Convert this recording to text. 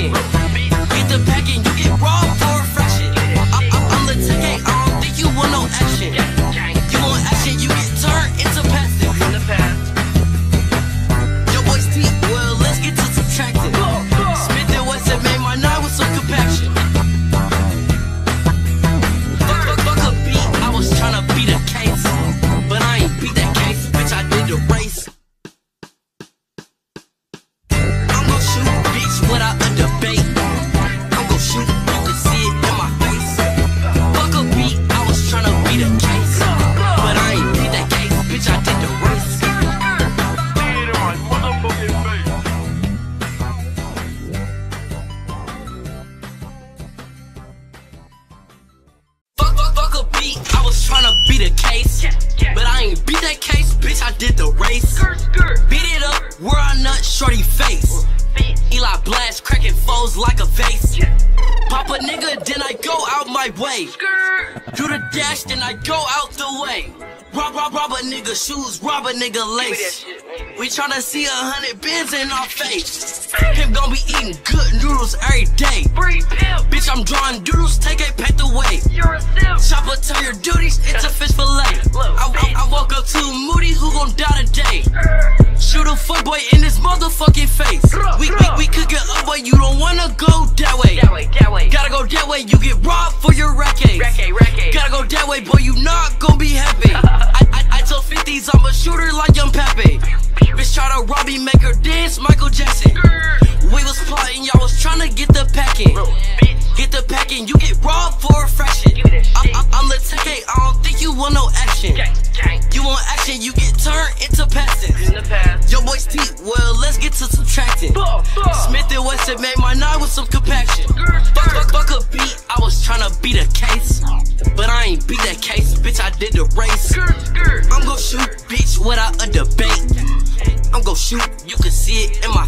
it. Get the packing. Go out my way. Do the dash, then I go out the way. Rob, rob, rob a nigga shoes, rob a nigga lace. We tryna see a hundred bins in our face. Him gon' be eating good noodles every day. Bitch, I'm drawing doodles, take a pack away. Chopper, turn your duties into fish fillet. Shoot a fuckboy in his motherfucking face. We, we, we could get up, but you don't wanna go that way. that way Gotta go that way, you get robbed for your racket. Gotta go that way, boy, you not gonna be happy. I, I, I told 50s I'm a shooter like Young Pepe. Bitch try to rob me, make her dance, Michael Jackson. We was plotting, y'all was trying to get the packing. Get the packing, you get robbed for a fraction. I, I'm the tech, I don't think you want no action. You want action, you get turned into passing. Your boy's teeth, well, let's get to subtracting. Smith and Wesson made my night with some compaction. Fuck, fuck, fuck a beat, I was tryna beat a case. But I ain't beat that case, bitch, I did the race. I'm gon' shoot, bitch, without a debate. I'm gon' shoot, you can see it in my